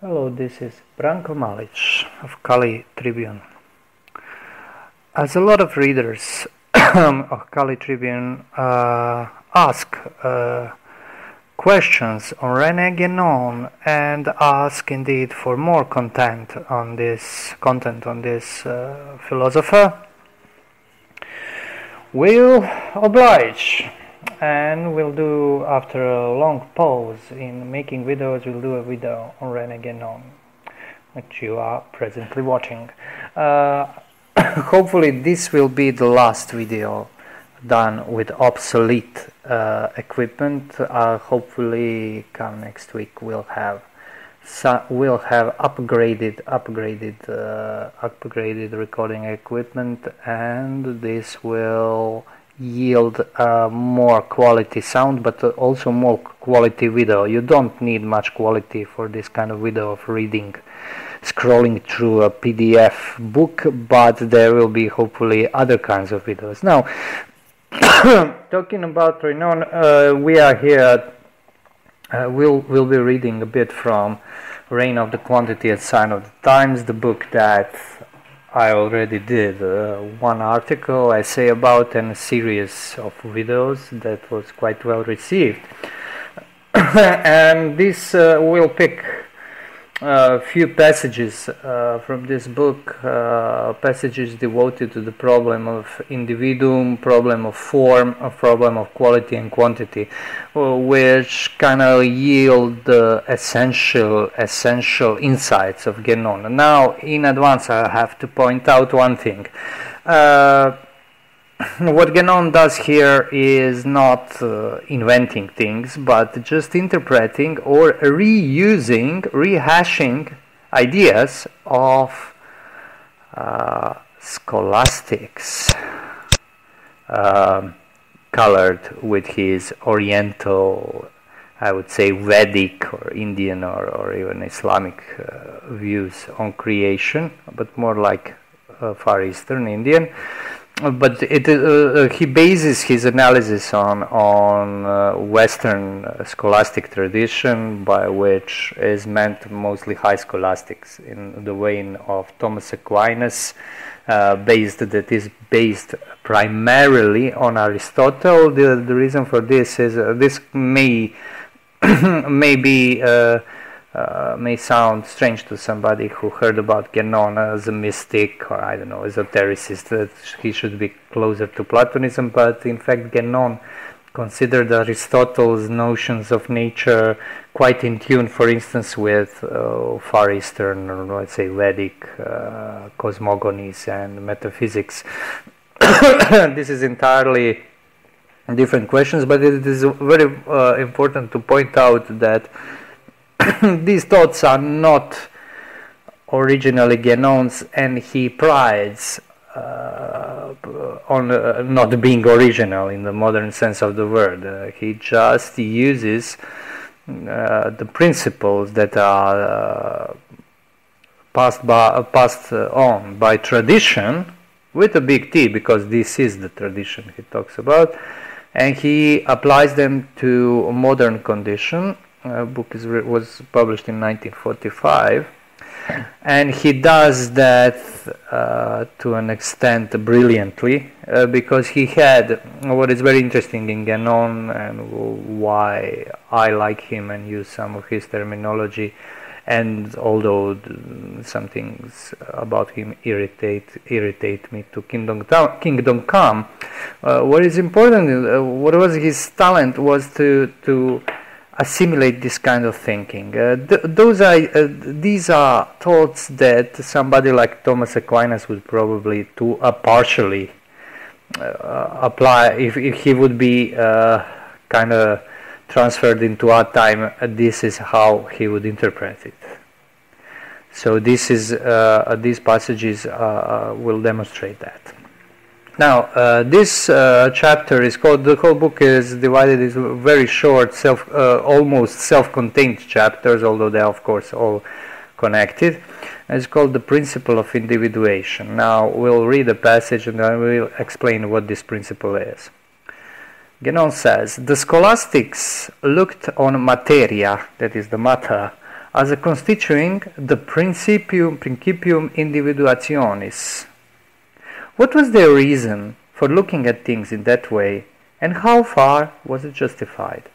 Hello, this is Branko Malic of Kali Tribune. As a lot of readers of Kali Tribune uh, ask uh, questions on René Guénon and ask indeed for more content on this content on this uh, philosopher, we'll oblige and we'll do after a long pause in making videos we'll do a video on René Guénon which you are presently watching. Uh, hopefully this will be the last video done with obsolete uh, equipment. Uh, hopefully come next week we'll have so we'll have upgraded upgraded uh, upgraded recording equipment and this will yield uh, more quality sound but also more quality video. You don't need much quality for this kind of video of reading scrolling through a pdf book but there will be hopefully other kinds of videos. Now talking about Renon, uh, we are here uh, we'll we'll be reading a bit from reign of the quantity and sign of the times the book that I already did uh, one article essay about and a series of videos that was quite well received. and this uh, will pick a few passages uh, from this book, uh, passages devoted to the problem of individuum, problem of form, a problem of quality and quantity, uh, which kind of yield the essential, essential insights of Guénon. Now, in advance, I have to point out one thing. Uh, what Guénon does here is not uh, inventing things, but just interpreting or reusing, rehashing ideas of uh, scholastics, uh, colored with his Oriental, I would say Vedic or Indian or, or even Islamic uh, views on creation, but more like uh, Far Eastern Indian but it, uh, uh, he bases his analysis on on uh, Western scholastic tradition, by which is meant mostly high scholastics in the vein of Thomas Aquinas, uh, based that is based primarily on Aristotle. The the reason for this is uh, this may may be uh, may sound strange to somebody who heard about Guénon as a mystic or I don't know, esotericist, that he should be closer to Platonism, but in fact Guénon considered Aristotle's notions of nature quite in tune, for instance, with uh, Far Eastern, or let's say Vedic uh, cosmogonies and metaphysics. this is entirely different questions, but it is very uh, important to point out that these thoughts are not originally Guénon's, and he prides uh, on uh, not being original in the modern sense of the word. Uh, he just uses uh, the principles that are uh, passed by, passed on by tradition with a big T, because this is the tradition he talks about, and he applies them to modern condition uh, book is, was published in 1945 and he does that uh, to an extent brilliantly uh, because he had what is very interesting in Guénon and why I like him and use some of his terminology and although some things about him irritate irritate me to kingdom kingdom come uh, what is important uh, what was his talent was to to assimilate this kind of thinking. Uh, th- those are uh, these are thoughts that somebody like Thomas Aquinas would probably to uh, partially uh, apply if, if he would be uh, kind of transferred into our time. Uh, this is how he would interpret it. So this is these passages will demonstrate that. Now, uh, this uh, chapter is called, the whole book is divided into very short, self, uh, almost self-contained chapters, although they are of course all connected. It's called The Principle of Individuation. Now, we'll read a passage and I will explain what this principle is. Guénon says, The scholastics looked on materia, that is the matter, as a constituting the principium, principium individuationis. What was their reason for looking at things in that way, and how far was it justified?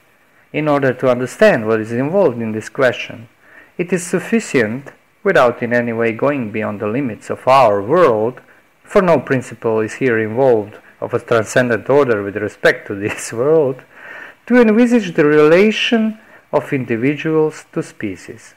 In order to understand what is involved in this question, it is sufficient, without in any way going beyond the limits of our world, for no principle is here involved of a transcendent order with respect to this world, to envisage the relation of individuals to species.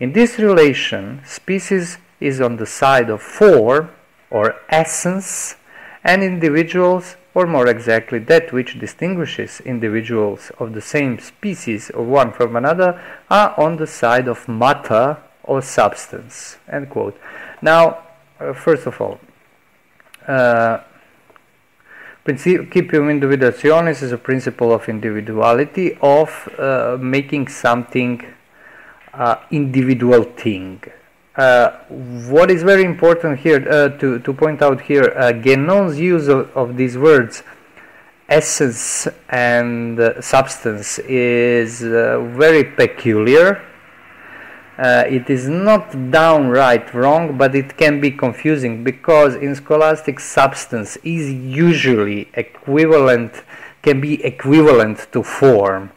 In this relation, species is on the side of form or essence, and individuals, or more exactly that which distinguishes individuals of the same species of one from another, are on the side of matter or substance. End quote. Now, uh, first of all, uh, Principium individuationis is a principle of individuality, of uh, making something uh, individual thing. Uh, what is very important here uh, to, to point out here, uh, Guénon's use of, of, these words, essence and uh, substance, is uh, very peculiar it is not downright wrong, but it can be confusing because in scholastic substance is usually equivalent, can be equivalent to form.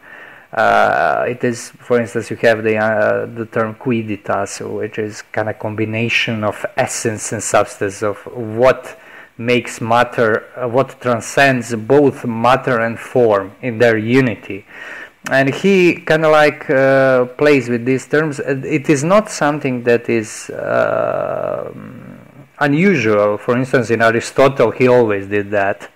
Uh, it is, for instance, you have the uh, the term quidditas, which is kind of combination of essence and substance of what makes matter, uh, what transcends both matter and form in their unity and he kind of like uh, plays with these terms. It is not something that is uh, unusual. For instance, in Aristotle, he always did that.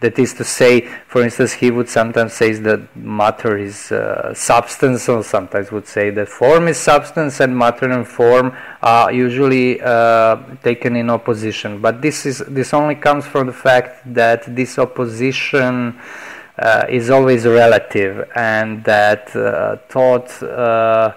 That is to say, for instance, he would sometimes say that matter is uh, substance, or sometimes would say that form is substance, and matter and form are usually uh, taken in opposition. But this is this only comes from the fact that this opposition uh, is always relative and that uh, thought uh,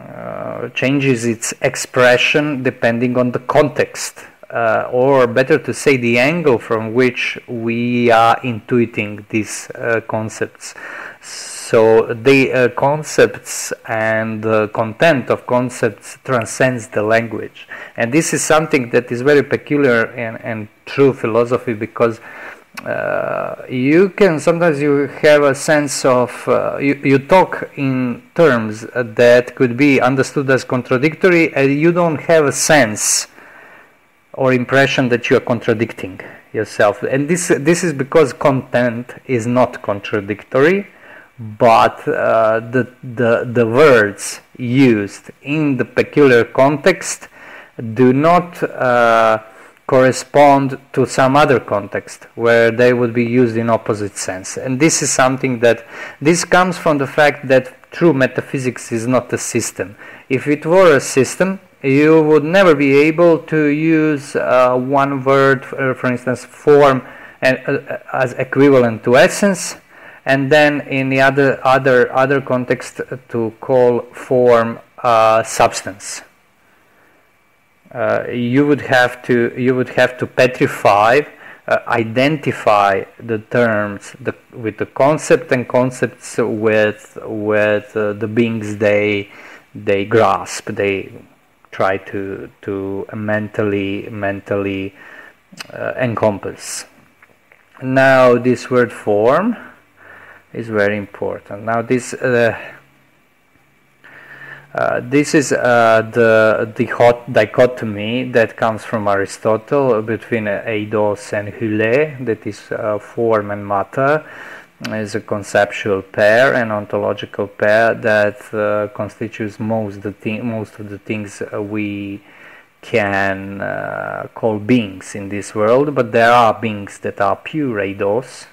uh, changes its expression depending on the context uh, or better to say the angle from which we are intuiting these concepts. So the concepts and the content of concepts transcends the language. And this is something that is very peculiar and, and true philosophy because uh, you can sometimes you have a sense of uh, you, you talk in terms that could be understood as contradictory and you don't have a sense or impression that you are contradicting yourself and this this is because content is not contradictory but uh, the, the the words used in the peculiar context do not uh, correspond to some other context where they would be used in opposite sense. And this is something that this comes from the fact that true metaphysics is not a system. If it were a system, you would never be able to use uh, one word, uh, for instance, form, and, uh, as equivalent to essence, and then in the other other other context to call form uh, substance. Uh, you would have to you would have to petrify uh, identify the terms the, with the concept and concepts with with uh, the beings they they grasp they try to to mentally mentally uh, encompass. Now this word form is very important. Now this uh, uh, this is uh, the the hot dichotomy that comes from Aristotle between eidos and hyle, that is uh, form and matter, is a conceptual pair and ontological pair that uh, constitutes most the thi- most of the things we can call beings in this world. But there are beings that are pure eidos,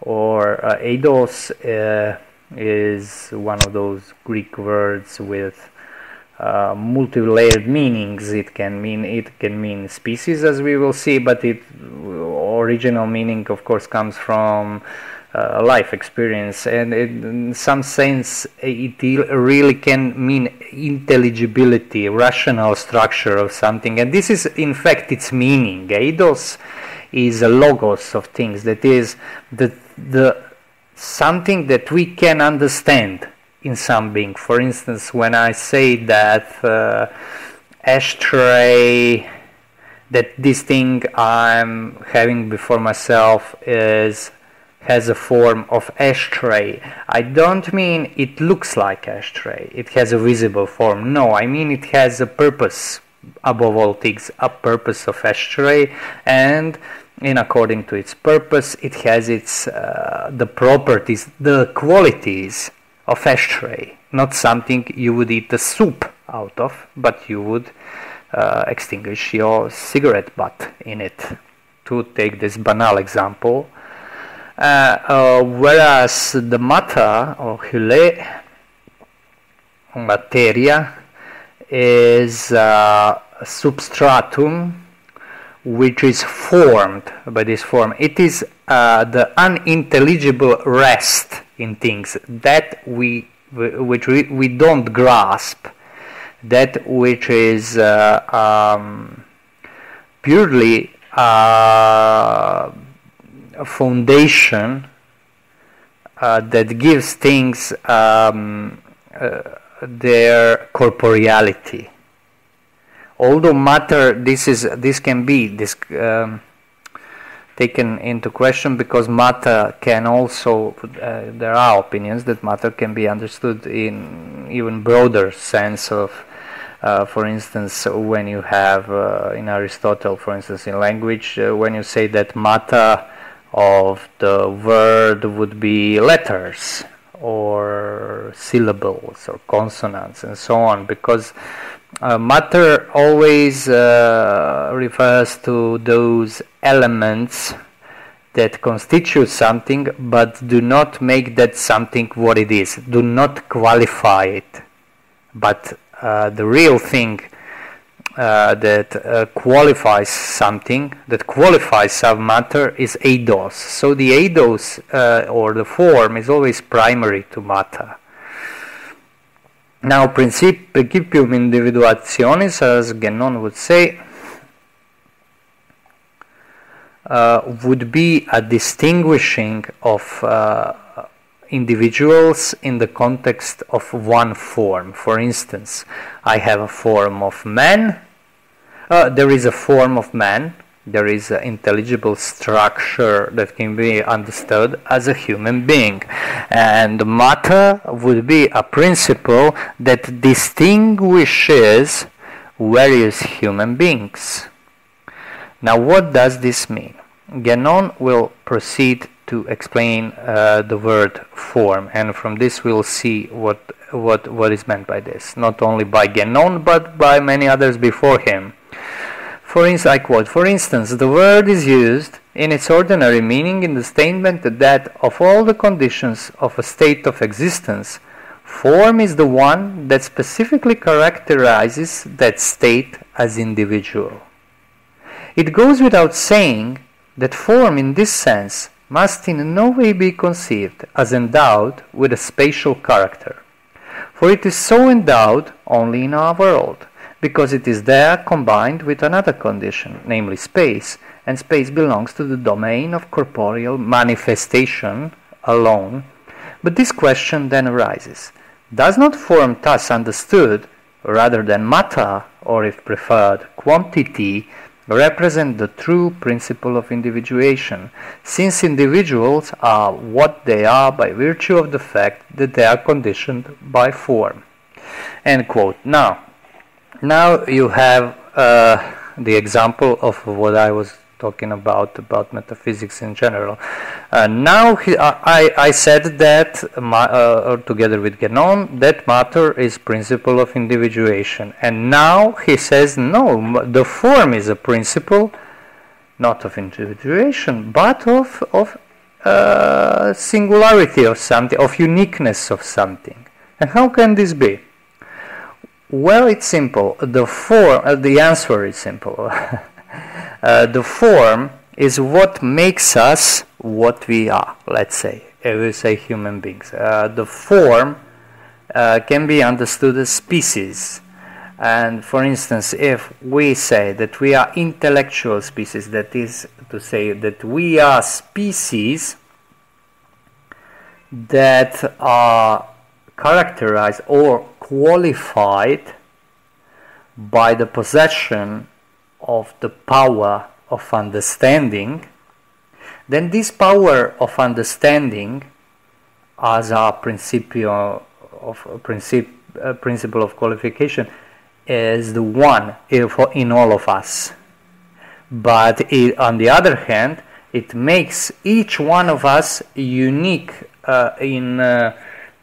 or eidos is one of those Greek words with uh, multi-layered meanings. It can mean it can mean species, as we will see, but it original meaning, of course, comes from uh, life experience, and in some sense, it really can mean intelligibility, rational structure of something, and this is, in fact, its meaning. Eidos is a logos of things. That is the the something that we can understand in some being. For instance, when I say that uh, ashtray, that this thing I'm having before myself is has a form of ashtray. I don't mean it looks like ashtray. It has a visible form. No, I mean it has a purpose. Above all things, a purpose of ashtray, and in according to its purpose, it has its uh, the properties, the qualities of ashtray. Not something you would eat the soup out of, but you would uh, extinguish your cigarette butt in it. To take this banal example, whereas the matter or hyle materia is uh, substratum which is formed by this form. It is uh, the unintelligible rest in things that we which we, we don't grasp, that which is uh, um, purely uh, a foundation uh, that gives things um, uh, their corporeality. Although matter, this is this can be this um, taken into question because matter can also uh, there are opinions that matter can be understood in even broader sense of uh, for instance, when you have uh, in Aristotle, for instance, in language, uh, when you say that matter of the word would be letters or syllables or consonants and so on because uh, matter always uh, refers to those elements that constitute something but do not make that something what it is. Do not qualify it. But uh, the real thing uh, that uh, qualifies something, that qualifies some matter, is eidos. So the eidos uh, or the form is always primary to matter. Now, principium individuationis, as Guénon would say, uh, would be a distinguishing of uh, individuals in the context of one form. For instance, I have a form of man, uh, there is a form of man, there is an intelligible structure that can be understood as a human being. And matter would be a principle that distinguishes various human beings. Now, what does this mean? Guénon will proceed to explain uh, the word form, and from this we'll see what what what is meant by this. Not only by Guénon, but by many others before him. For instance, I quote: For instance, the word is used in its ordinary meaning in the statement that of all the conditions of a state of existence, form is the one that specifically characterizes that state as individual. It goes without saying that form in this sense must in no way be conceived as endowed with a spatial character, for it is so endowed only in our world, because it is there combined with another condition, namely space, and space belongs to the domain of corporeal manifestation alone. But this question then arises Does not form thus understood, rather than matter, or if preferred, quantity, represent the true principle of individuation, since individuals are what they are by virtue of the fact that they are conditioned by form. End quote. Now, now you have uh, the example of what I was talking about about metaphysics in general. Uh, now he, uh, I, I said that uh, together with Guénon that matter is principle of individuation, and now he says no, the form is a principle not of individuation but of of uh, singularity of something, of uniqueness of something. And how can this be? Well, it's simple. The form, uh, the answer is simple. Uh, the form is what makes us what we are, let's say. I will say human beings. Uh, the form uh, can be understood as species. And for instance, if we say that we are intellectual species, that is to say that we are species that are characterized or qualified by the possession of the power of understanding, then this power of understanding as a principio of a princip, a principle of qualification is the one in all of us. But it, on the other hand, it makes each one of us unique uh, in uh,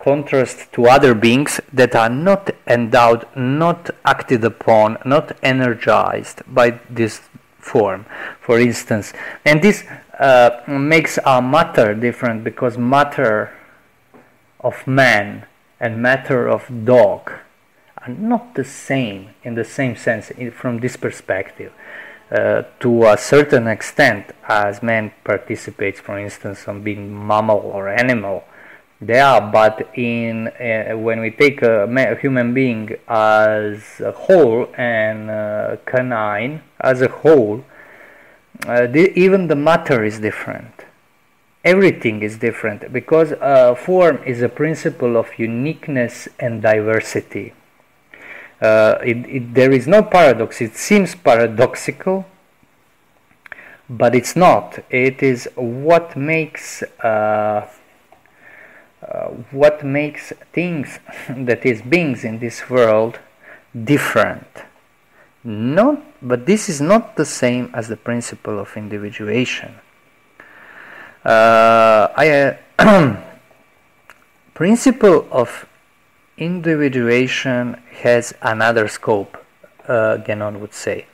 contrast to other beings that are not endowed, not acted upon, not energized by this form, for instance. And this uh, makes our matter different because matter of man and matter of dog are not the same in the same sense from this perspective. Uh, to a certain extent, as man participates, for instance, on being mammal or animal, they are. But in uh, when we take a, a, human being as a whole and uh, canine as a whole, uh, the, even the matter is different everything is different because uh, form is a principle of uniqueness and diversity. Uh, it, it, there is no paradox. It seems paradoxical, but it's not. It is what makes uh, uh what makes things that is beings in this world different. Not, but this is not the same as the principle of individuation. Uh, I, uh, principle of individuation has another scope, uh, Guénon would say.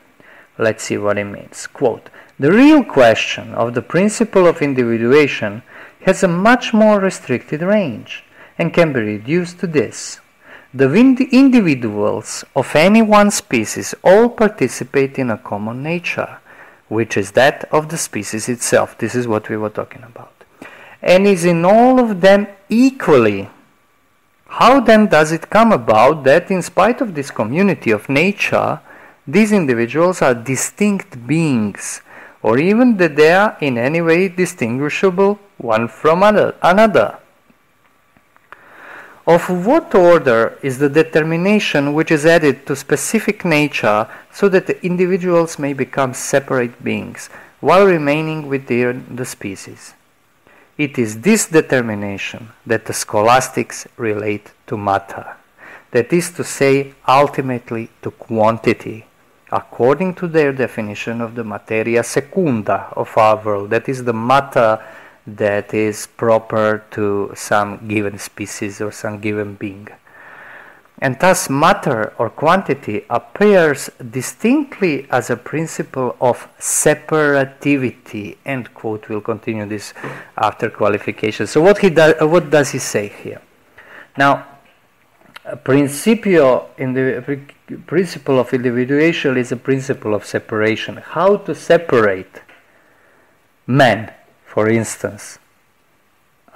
Let's see what it means. Quote, the real question of the principle of individuation has a much more restricted range and can be reduced to this. The individuals of any one species all participate in a common nature which is that of the species itself. This is what we were talking about. And is in all of them equally. How then does it come about that, in spite of this community of nature, these individuals are distinct beings, or even that they are in any way distinguishable one from another? Of what order is the determination which is added to specific nature so that the individuals may become separate beings while remaining within the species? It is this determination that the scholastics relate to matter, that is to say, ultimately to quantity, according to their definition of the materia secunda of our world, that is the matter that is proper to some given species or some given being. And thus, matter or quantity appears distinctly as a principle of separativity. End quote. We'll continue this after qualification. So, what he does, what does he say here? Now, principio in the principle of individuation is a principle of separation. How to separate men, for instance,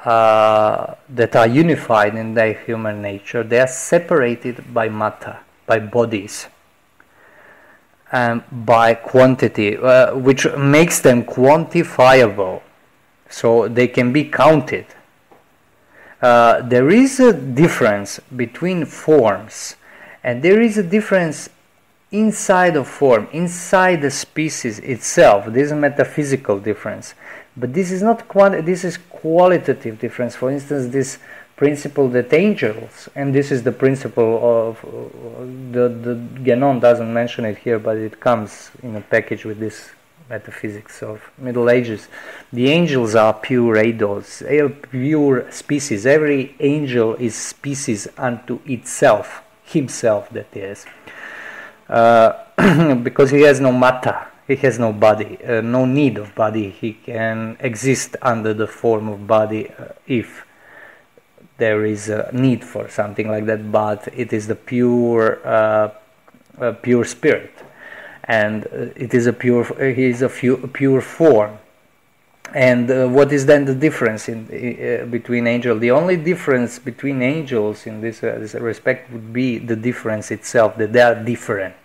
uh, that are unified in their human nature, they are separated by matter, by bodies, and by quantity, uh, which makes them quantifiable, so they can be counted. Uh, there is a difference between forms, and there is a difference inside of form, inside the species itself. This is a metaphysical difference. But this is not quant- this is qualitative difference. For instance, this principle that angels, and this is the principle of uh, the the Guénon doesn't mention it here, but it comes in a package with this metaphysics of Middle Ages. The angels are pure eidos, pure species. Every angel is species unto itself, himself that is, uh, because he has no matter he has no body, uh, no need of body. He can exist under the form of body uh, if there is a need for something like that. But it is the pure, uh, pure spirit, and uh, it is a pure. He is a, few, a pure form. And uh, what is then the difference in, uh, between angels? The only difference between angels in this, this respect would be the difference itself, that they are different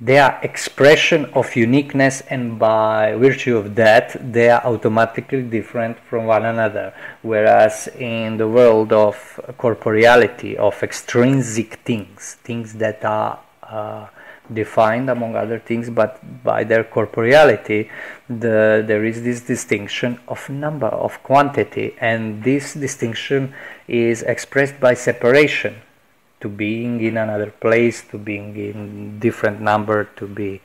they are expression of uniqueness and by virtue of that they are automatically different from one another whereas in the world of corporeality of extrinsic things things that are uh, defined among other things but by their corporeality the, there is this distinction of number of quantity and this distinction is expressed by separation to being in another place, to being in different number, to be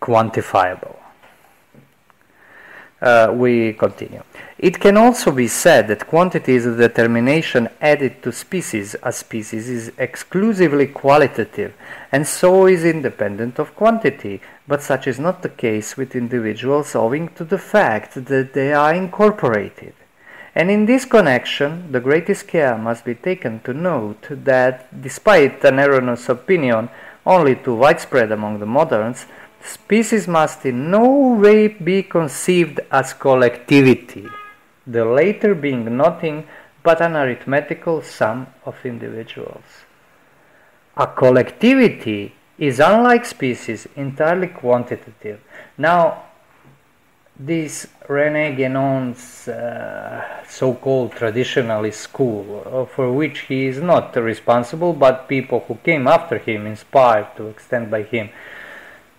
quantifiable. Uh, we continue. It can also be said that quantity is a determination added to species, as species is exclusively qualitative and so is independent of quantity, but such is not the case with individuals owing to the fact that they are incorporated. And in this connection, the greatest care must be taken to note that, despite an erroneous opinion only too widespread among the moderns, species must in no way be conceived as collectivity, the latter being nothing but an arithmetical sum of individuals. A collectivity is, unlike species, entirely quantitative. Now, this René Guénon's uh, so-called traditionalist school, uh, for which he is not responsible, but people who came after him, inspired to extend by him,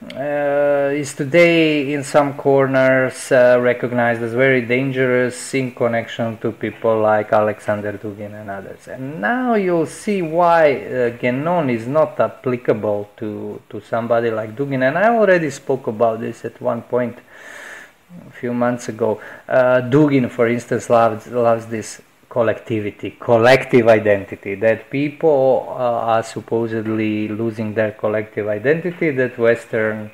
uh, is today in some corners uh, recognized as very dangerous in connection to people like Alexander Dugin and others. And now you'll see why uh, Guénon is not applicable to, to somebody like Dugin. And I already spoke about this at one point a few months ago. Uh, Dugin, for instance, loves, loves this collectivity, collective identity, that people uh, are supposedly losing their collective identity, that Western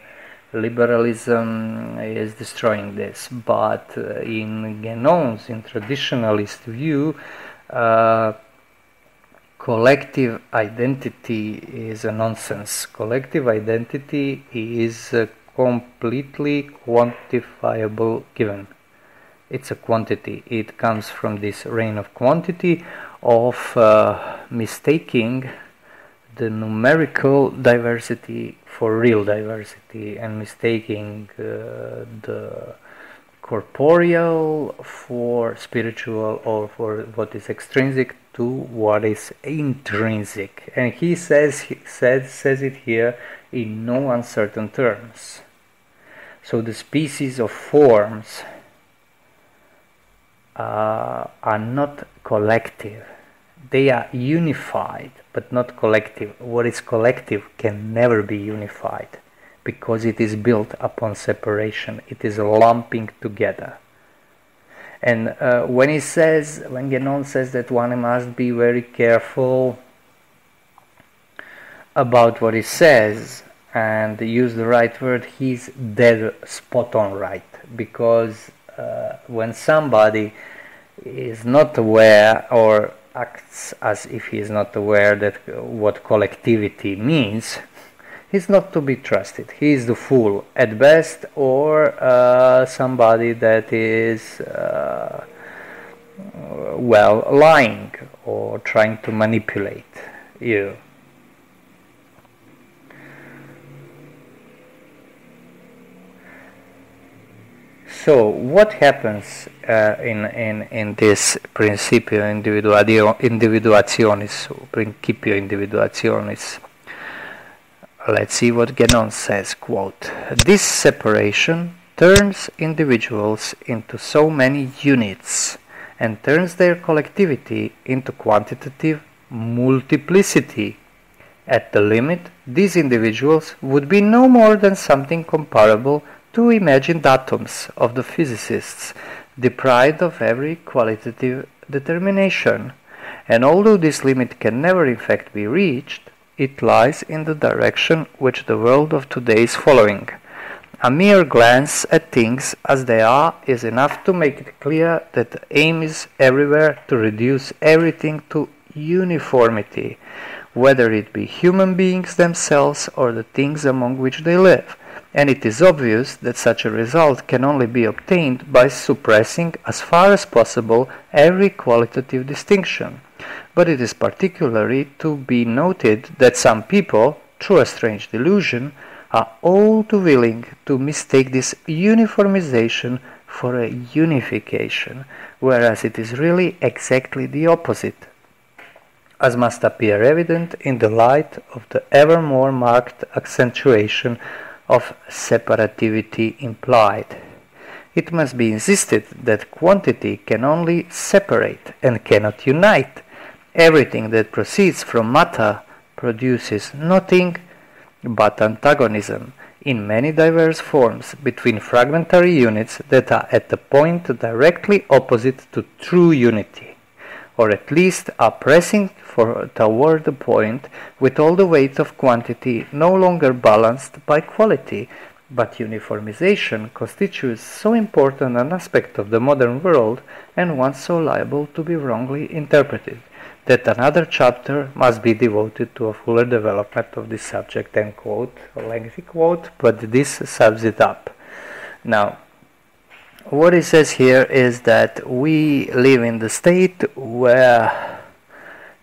liberalism is destroying this. But uh, in Guénon's, in traditionalist view, uh, collective identity is a nonsense. Collective identity is a completely quantifiable given. It's a quantity. It comes from this reign of quantity of uh, mistaking the numerical diversity for real diversity and mistaking uh, the corporeal for spiritual or for what is extrinsic to what is intrinsic and he says he says says it here in no uncertain terms so the species of forms uh, are not collective. They are unified, but not collective. What is collective can never be unified because it is built upon separation. It is lumping together. And uh, when he says, when Guénon says that one must be very careful about what he says, and use the right word, he's dead spot on right. Because uh, when somebody is not aware or acts as if he is not aware that what collectivity means, he's not to be trusted. He is the fool at best, or uh, somebody that is uh, well lying or trying to manipulate you. So, what happens uh, in, in, in this principio individuationis, principio individuationis? Let's see what Guénon says, quote, This separation turns individuals into so many units and turns their collectivity into quantitative multiplicity. At the limit, these individuals would be no more than something comparable two imagined atoms of the physicists, deprived of every qualitative determination. And although this limit can never in fact be reached, it lies in the direction which the world of today is following. A mere glance at things as they are is enough to make it clear that the aim is everywhere to reduce everything to uniformity, whether it be human beings themselves or the things among which they live and it is obvious that such a result can only be obtained by suppressing as far as possible every qualitative distinction. But it is particularly to be noted that some people, through a strange delusion, are all too willing to mistake this uniformization for a unification, whereas it is really exactly the opposite, as must appear evident in the light of the ever more marked accentuation of separativity implied. It must be insisted that quantity can only separate and cannot unite. Everything that proceeds from matter produces nothing but antagonism in many diverse forms between fragmentary units that are at the point directly opposite to true unity, or at least are pressing for, toward the point with all the weight of quantity no longer balanced by quality, but uniformization constitutes so important an aspect of the modern world and one so liable to be wrongly interpreted that another chapter must be devoted to a fuller development of this subject end quote a lengthy quote but this sums it up. Now what it says here is that we live in the state where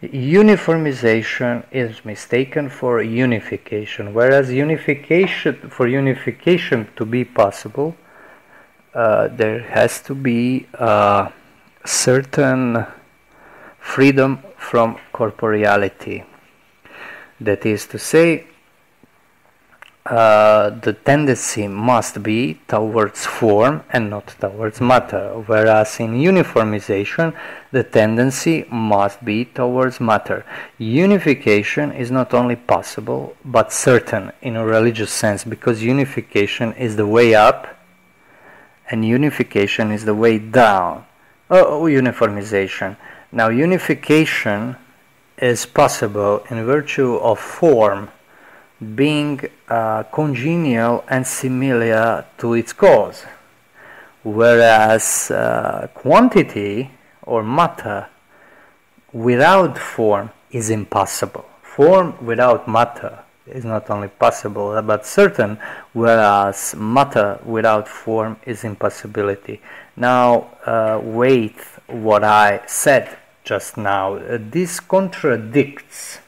uniformization is mistaken for unification whereas unification for unification to be possible uh, there has to be a certain freedom from corporeality. That is to say uh, the tendency must be towards form and not towards matter, whereas in uniformization the tendency must be towards matter. Unification is not only possible but certain in a religious sense because unification is the way up and unification is the way down. Oh, uniformization. Now, unification is possible in virtue of form being uh, congenial and similar to its cause, whereas uh, quantity or matter without form is impossible. Form without matter is not only possible but certain, whereas matter without form is impossibility. Now, uh, wait what I said just now. this contradicts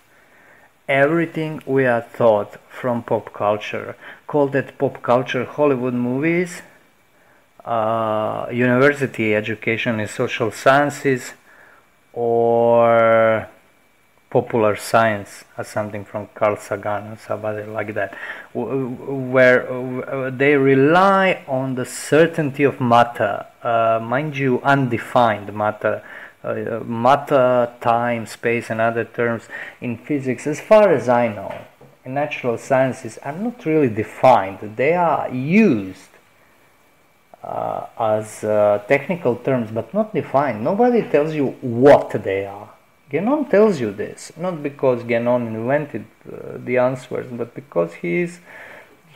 everything we are taught from pop culture. Call that pop culture Hollywood movies, uh, university education in social sciences, or popular science or something from Carl Sagan or somebody like that, where they rely on the certainty of matter, uh, mind you, undefined matter uh, matter, time, space, and other terms in physics, as far as I know, in natural sciences, are not really defined. They are used uh, as uh, technical terms, but not defined. Nobody tells you what they are. Guénon tells you this, not because Guénon invented uh, the answers, but because he is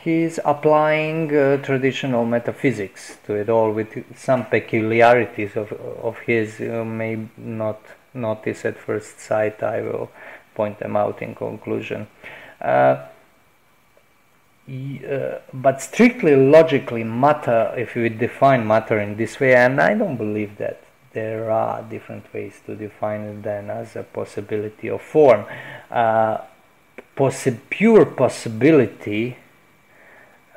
he's applying uh, traditional metaphysics to it all with some peculiarities of, of his you may not notice at first sight. I will point them out in conclusion. Uh, uh, but strictly logically matter if we define matter in this way and I don't believe that there are different ways to define it than as a possibility of form. Uh, possi- pure possibility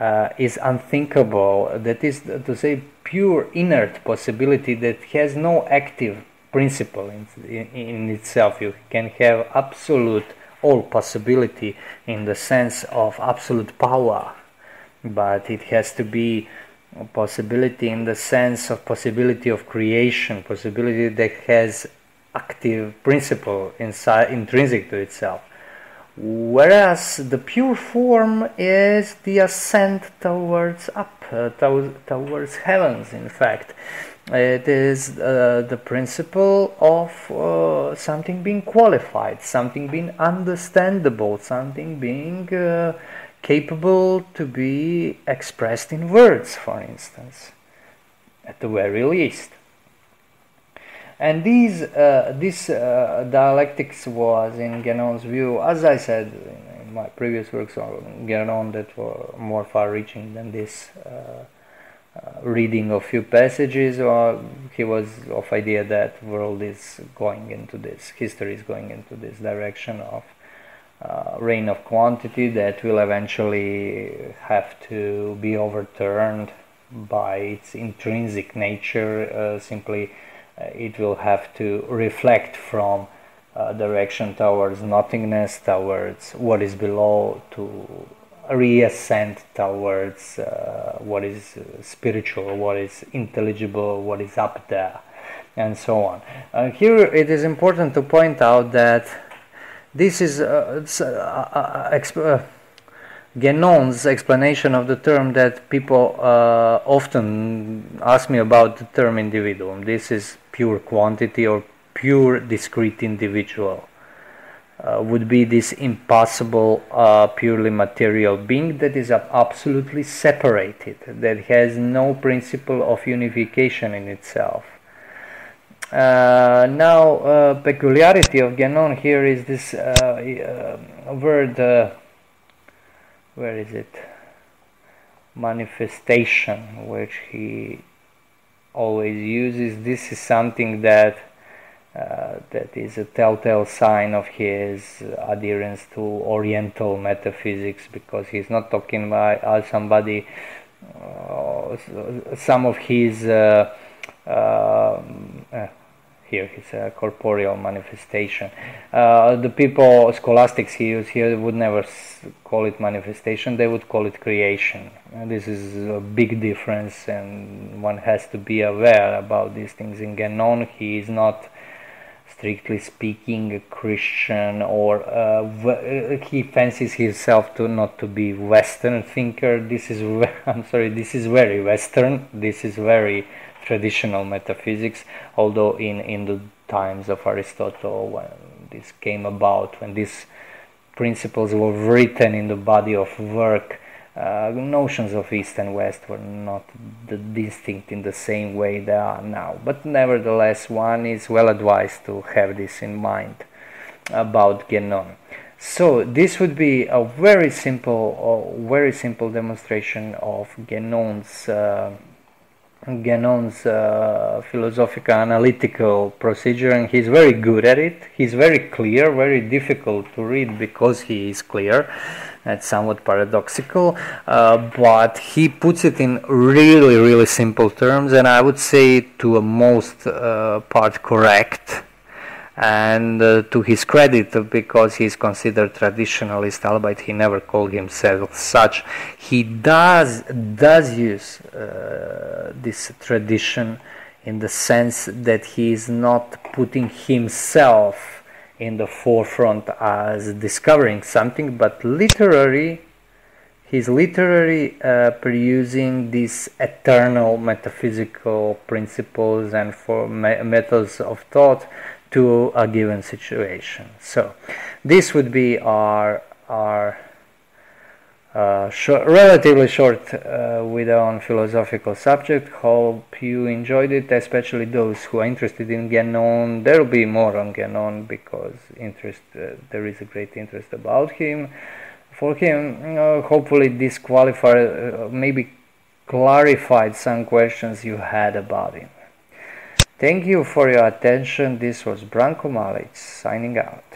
uh, is unthinkable. That is to say, pure inert possibility that has no active principle in, in, itself. You can have absolute all possibility in the sense of absolute power, but it has to be a possibility in the sense of possibility of creation, possibility that has active principle inside intrinsic to itself whereas the pure form is the ascent towards up, uh, to towards heavens, in fact. It is uh, the principle of uh, something being qualified, something being understandable, something being uh, capable to be expressed in words, for instance, at the very least. And these, uh, this uh, dialectics was, in Guénon's view, as I said in my previous works on Guénon that were more far-reaching than this uh, uh, reading of few passages, or he was of idea that world is going into this, history is going into this direction of uh, reign of quantity that will eventually have to be overturned by its intrinsic nature. Uh, simply, uh, it will have to reflect from uh, direction towards nothingness, towards what is below, to reascend towards uh, what is spiritual, what is intelligible, what is up there, and so on. Uh, here, it is important to point out that this is uh, uh, exp- Guénon's explanation of the term that people uh, often ask me about the term individuum. This is pure quantity or pure discrete individual. Uh, would be this impossible, uh, purely material being that is absolutely separated, that has no principle of unification in itself. Uh, now, uh, peculiarity of Guénon here is this uh, uh, word where is it manifestation which he always uses this is something that uh, that is a telltale sign of his adherence to oriental metaphysics because he's not talking about uh, somebody uh, some of his uh, um, uh, here it's a corporeal manifestation. Uh, the people, scholastics he used here, would never call it manifestation, they would call it creation. And this is a big difference, and one has to be aware about these things. In Guénon he is not strictly speaking a Christian or uh, uh, he fancies himself to not to be Western thinker. This is I'm sorry, this is very Western. This is very traditional metaphysics, although in, in the times of Aristotle, when this came about, when these principles were written in the body of work, uh, notions of East and West were not distinct in the same way they are now. But nevertheless, one is well advised to have this in mind about Guénon. So this would be a very simple, uh, very simple demonstration of Guénon's. uh, Guénon's uh, philosophical analytical procedure, and he's very good at it. He's very clear, very difficult to read because he is clear. That's somewhat paradoxical, uh, but he puts it in really, really simple terms, and I would say to a most uh, part correct and uh, to his credit because he is considered traditionalist albeit he never called himself such he does does use uh, this tradition in the sense that he is not putting himself in the forefront as discovering something but literary he's literally uh, producing these eternal metaphysical principles and for me- methods of thought to a given situation. So this would be our our uh, short, relatively short uh, on philosophical subject. Hope you enjoyed it, especially those who are interested in Guénon. There will be more on Guénon because interest uh, there is a great interest about him. For him, hopefully this qualified, uh, maybe clarified some questions you had about him. Thank you for your attention. This was Branko Malic signing out.